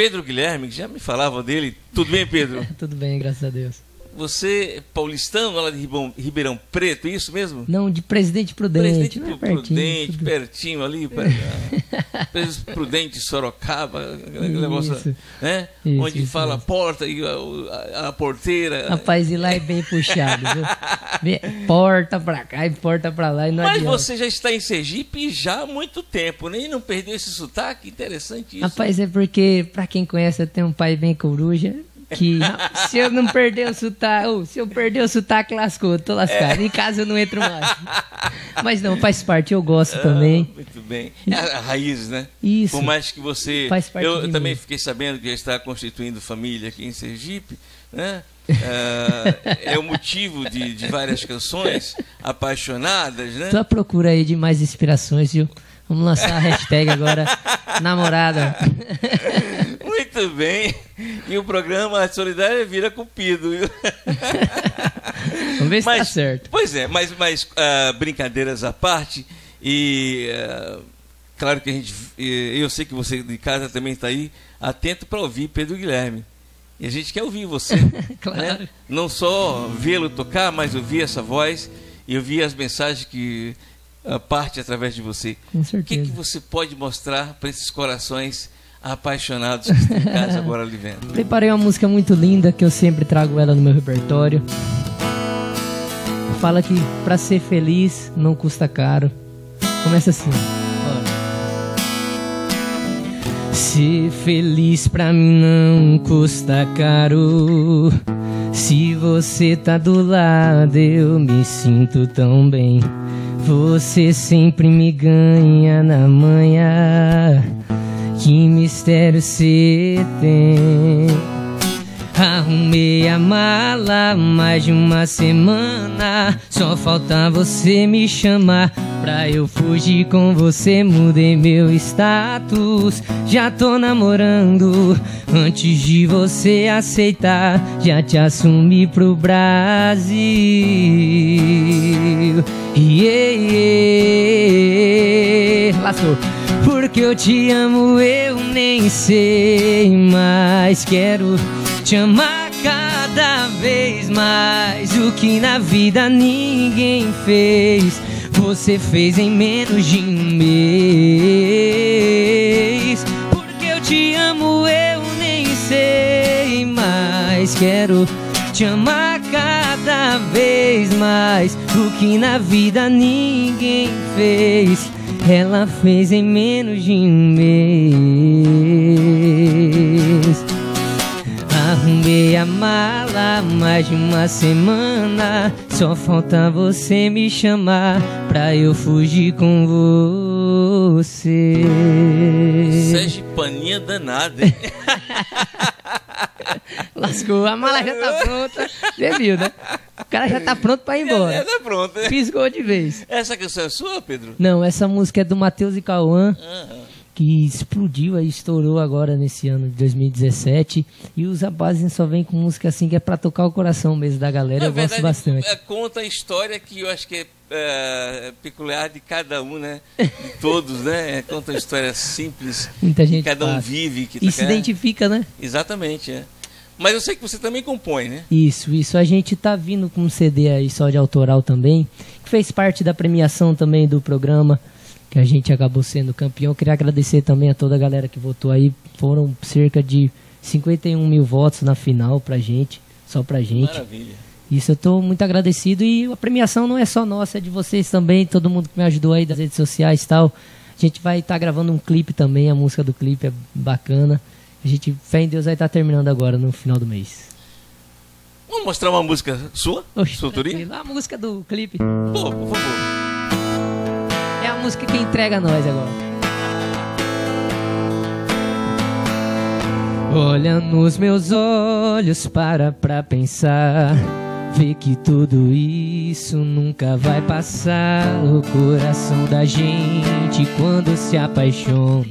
Pedro Guilherme, que já me falavam dele. Tudo bem, Pedro? Tudo bem, graças a Deus. Você é paulistano, lá de Ribeirão, Preto, é isso mesmo? Não, de Presidente Prudente. Presidente é Prudente, pertinho, tudo- pertinho ali. Presidente Prudente, Sorocaba, aquele negócio, Isso. né? Isso, Onde isso fala a porta e a, a- a porteira. Rapaz, e lá é bem puxado, viu? Porta pra cá e porta pra lá e não Mas adianta. você já está em Sergipe já há muito tempo, né? E não perdeu esse sotaque? Interessante isso. Rapaz, é porque, pra quem conhece, eu tenho um pai bem coruja. Que se eu não perder o sotaque, se eu perder o sotaque, lascou, tô lascado. Em casa eu não entro mais. Mas não, faz parte, eu gosto também. Ah, muito bem. É a, raiz, né? Isso. Por mais que você. Faz parte eu também mim. fiquei sabendo que já está constituindo família aqui em Sergipe, né? Ah, é o motivo de, de várias canções apaixonadas, né? Tô à procura aí de mais inspirações, viu? Vamos lançar a hashtag agora, namorada. Muito bem. E o programa Solidária vira cupido? Vamos ver se tá certo. Pois é, mas, mas ah, brincadeiras à parte, e ah, claro que a gente. Eu sei que você de casa também está aí atento para ouvir Pedro Guilherme. E a gente quer ouvir você. Claro. né? Não só vê-lo tocar, mas ouvir essa voz e ouvir as mensagens que ah, parte através de você. Com O que, certeza. que você pode mostrar para esses corações apaixonados que estão em casa agora lhe vendo? Preparei uma música muito linda que eu sempre trago ela no meu repertório. Fala que pra ser feliz não custa caro. Começa assim. ó. Ser feliz pra mim não custa caro. Se você tá do lado, eu me sinto tão bem. Você sempre me ganha na manhã. Que mistério cê tem? Arrumei a mala mais de uma semana. Só falta você me chamar pra eu fugir com você. Mudei meu status, já tô namorando. Antes de você aceitar, já te assumi pro Brasil. Yeah, yeah. Lascou. Porque eu te amo, eu nem sei mais. Quero te amar cada vez mais. O que na vida ninguém fez, você fez em menos de um mês. Porque eu te amo, eu nem sei mais. Quero te amar cada vez mais. O que na vida ninguém fez, ela fez em menos de um mês. Arrumei a mala mais de uma semana. Só falta você me chamar pra eu fugir com você. Sergipaninha danada, hein? Lascou, a mala já tá pronta. Viu, né? O cara já tá pronto pra ir embora. É, tá pronto. né? Piscou de vez. Essa canção é sua, Pedro? Não, essa música é do Matheus e Cauã, Ah, que explodiu aí, estourou agora nesse ano de 2017. E os rapazes só vem com música assim que é pra tocar o coração mesmo da galera. Na eu gosto verdade, bastante. é, conta a história que eu acho que é, é, peculiar de cada um, né? De todos, né? É, Conta a história simples Muita gente que cada um faz. vive. Que E tá- se identifica, né? Exatamente, é. Mas eu sei que você também compõe, né? Isso, isso. A gente tá vindo com um CD aí só de autoral também, que fez parte da premiação também do programa, que a gente acabou sendo campeão. Queria agradecer também a toda a galera que votou aí. Foram cerca de 51 mil votos na final pra gente, só pra gente. Maravilha. Isso eu tô muito agradecido e a premiação não é só nossa, é de vocês também, todo mundo que me ajudou aí das redes sociais e tal. A gente vai estar gravando um clipe também, a música do clipe é bacana. A gente, fé em Deus, vai estar terminando agora no final do mês. Vamos mostrar uma música sua? Oxe, tranquilo. A música do clipe Pô, por favor. é a música que entrega nós agora. Olha nos meus olhos, para pra pensar. Vê que tudo isso nunca vai passar. O coração da gente quando se apaixona.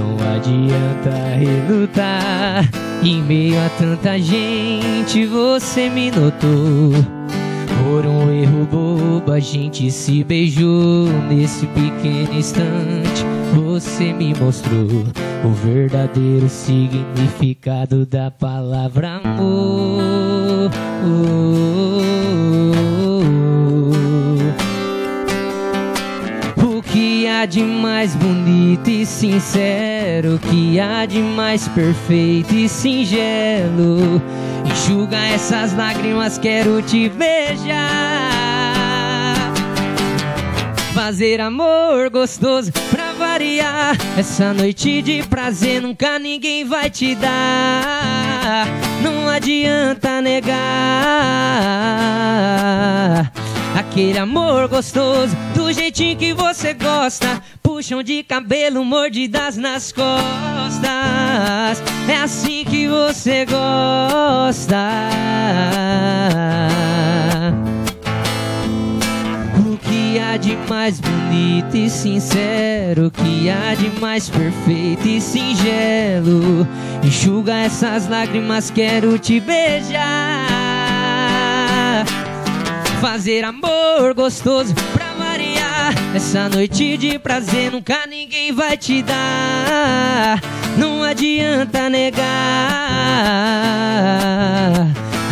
Não adianta relutar. Em meio a tanta gente, você me notou. Por um erro bobo a gente se beijou nesse pequeno instante. Você me mostrou o verdadeiro significado da palavra amor. De mais bonito e sincero? Que há de mais perfeito e singelo? Enxuga essas lágrimas, quero te beijar. Fazer amor gostoso pra variar. Essa noite de prazer nunca ninguém vai te dar. Não adianta negar. Aquele amor gostoso, do jeitinho que você gosta. Puxão de cabelo, mordidas nas costas. É assim que você gosta. O que há de mais bonito e sincero? O que há de mais perfeito e singelo? Enxuga essas lágrimas, quero te beijar. Fazer amor gostoso pra variar. Essa noite de prazer nunca ninguém vai te dar. Não adianta negar.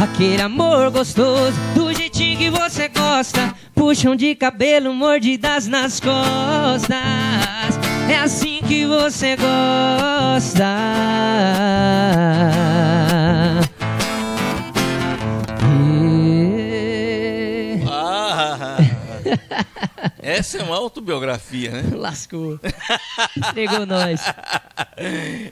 Aquele amor gostoso, do jeitinho que você gosta. Puxão de cabelo, mordidas nas costas. É assim que você gosta. Essa é uma autobiografia, né? Lascou. Entregou nós.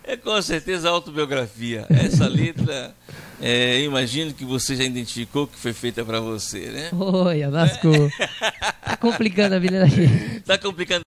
É com certeza autobiografia. Essa letra, é, imagino que você já identificou que foi feita para você, né? Olha, lascou. Tá complicando a vida da gente. Tá complicando.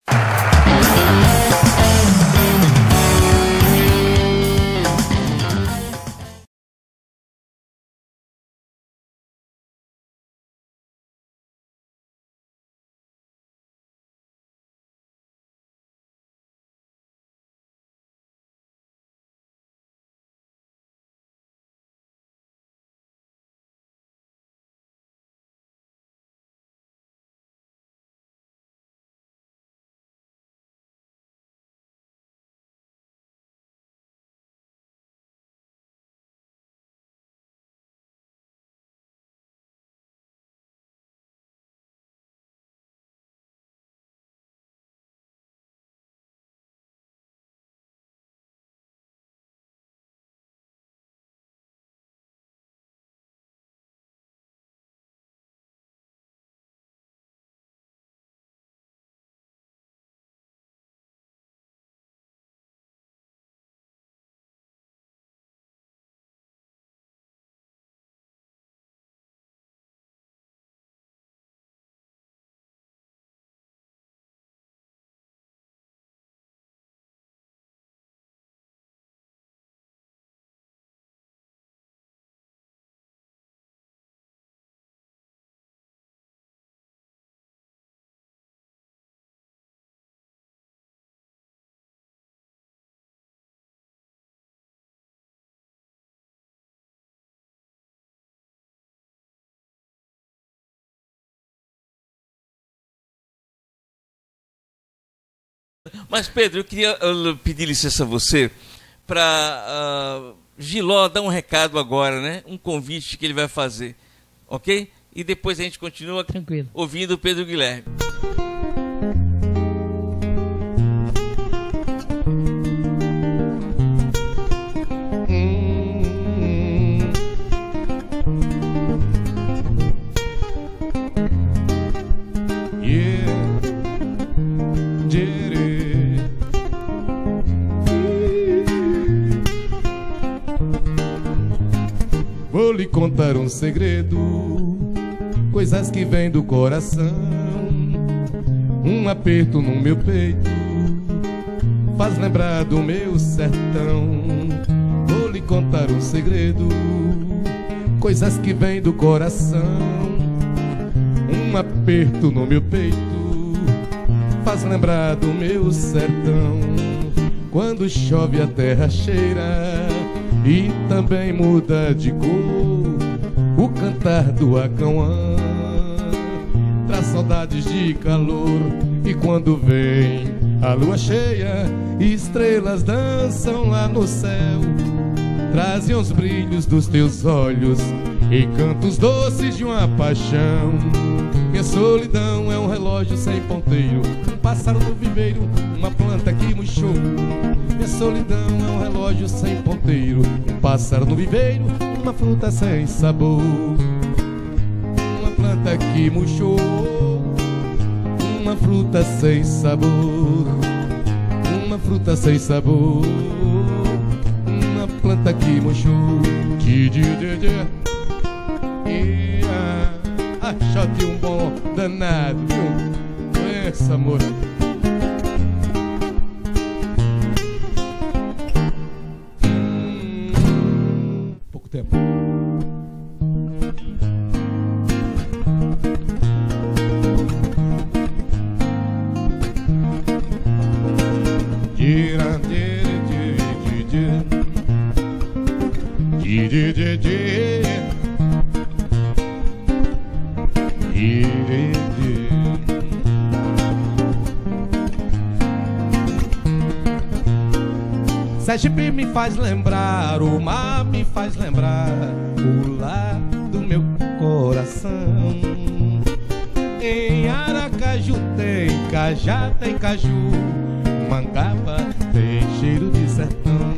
Mas, Pedro, eu queria pedir licença a você para uh, Giló dar um recado agora, né? Um convite que ele vai fazer, ok? E depois a gente continua Tranquilo. ouvindo o Pedro Guilherme. Contar um segredo, coisas que vêm do coração. Um aperto no meu peito faz lembrar do meu sertão. Vou lhe contar um segredo, coisas que vêm do coração. Um aperto no meu peito faz lembrar do meu sertão. Quando chove a terra cheira e também muda de cor o cantar do acauã. saudades de calor. E quando vem a lua cheia, estrelas dançam lá no céu. Trazem os brilhos dos teus olhos e cantos doces de uma paixão. Minha solidão é um relógio sem ponteiro, um pássaro no viveiro, uma planta que murchou. Minha solidão é um relógio sem ponteiro, um pássaro no viveiro, uma fruta sem sabor. Uma planta que murchou, uma fruta sem sabor. Uma fruta sem sabor, uma planta que murchou. Di, di, di, di. Achaste um bom danado, viu? Essa amor. Tempo. Me faz lembrar, o mar me faz lembrar o lar do meu coração. Em Aracaju tem cajá, tem caju, mangaba tem cheiro de sertão.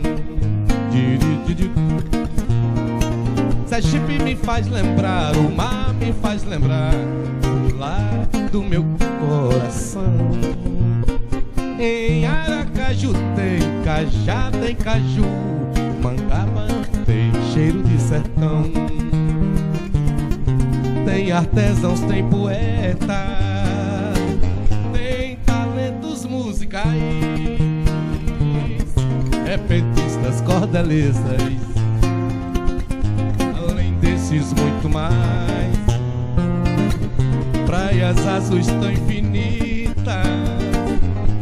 Sergipe me faz lembrar, o mar me faz lembrar o lar do meu coração. Em Aracaju tem cajá, tem caju, mangaba tem cheiro de sertão. Tem artesãos, tem poeta, tem talentos musicais, repetistas, cordelistas, além desses muito mais. Praias azuis tão infinitas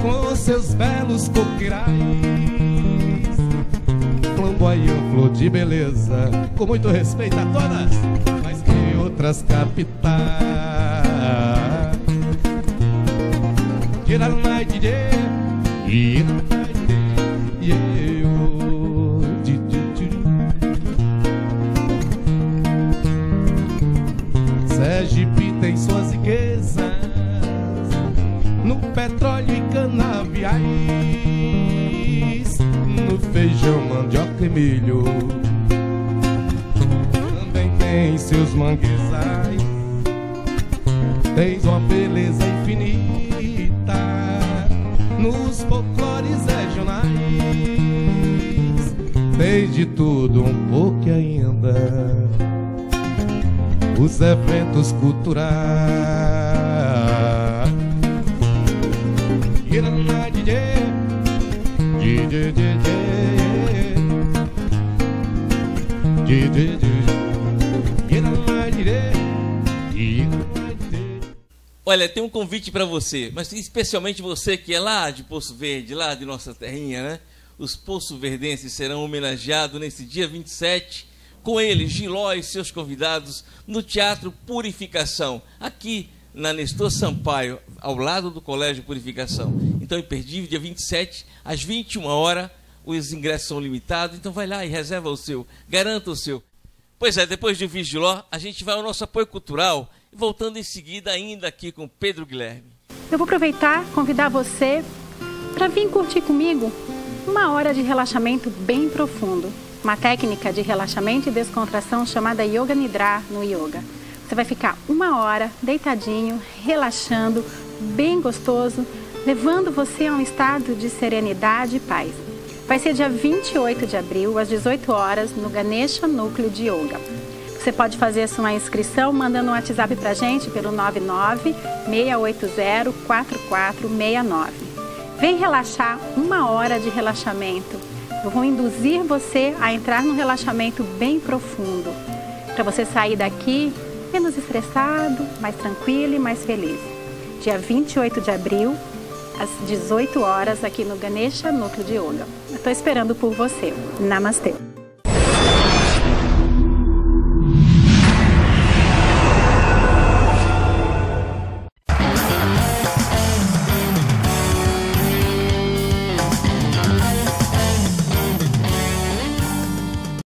com seus belos coqueirais. Flamboyant, flor de beleza, com muito respeito a todas, mas que outras capitais. Tira night day, tira night day, yeah, petróleo e canaviais, no feijão, mandioca e milho. Também tem seus manguezais, tens uma beleza infinita nos folclores regionais. Tens de tudo um pouco ainda, os eventos culturais Olha, tem um convite para você, mas especialmente você que é lá de Poço Verde, lá de nossa terrinha, né? Os Poço Verdenses serão homenageados nesse dia 27, com eles, Giló e seus convidados, no Teatro Purificação, aqui na Nestor Sampaio, ao lado do Colégio Purificação. Então, imperdível, dia 27, às 21 horas, os ingressos são limitados, então vai lá e reserva o seu, garanta o seu. Pois é, depois de Vigiló, a gente vai ao nosso apoio cultural, voltando em seguida ainda aqui com Pedro Guilherme. Eu vou aproveitar, convidar você para vir curtir comigo uma hora de relaxamento bem profundo. Uma técnica de relaxamento e descontração chamada Yoga Nidra no Yoga. Você vai ficar uma hora deitadinho, relaxando, bem gostoso, levando você a um estado de serenidade e paz. Vai ser dia 28 de abril, às 18 horas, no Ganesha Núcleo de Yoga. Você pode fazer a sua inscrição mandando um WhatsApp para a gente pelo 996804469. Vem relaxar uma hora de relaxamento. Eu vou induzir você a entrar num relaxamento bem profundo, para você sair daqui menos estressado, mais tranquilo e mais feliz. Dia 28 de abril, às 18 horas, aqui no Ganesha Núcleo de Yoga. Estou esperando por você. Namastê!